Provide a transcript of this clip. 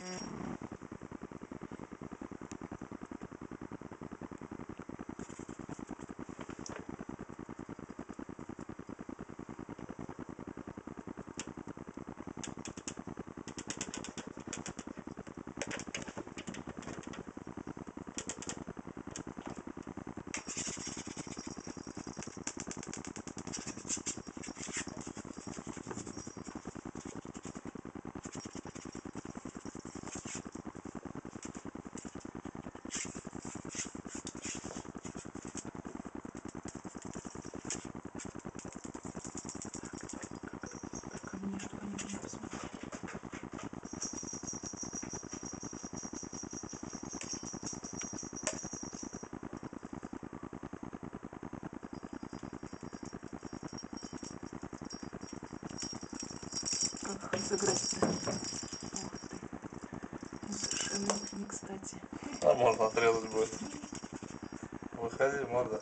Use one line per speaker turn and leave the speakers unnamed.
Mm-hmm. Ну, совершенно не кстати.
А можно отрезать будет. Выходи, морда.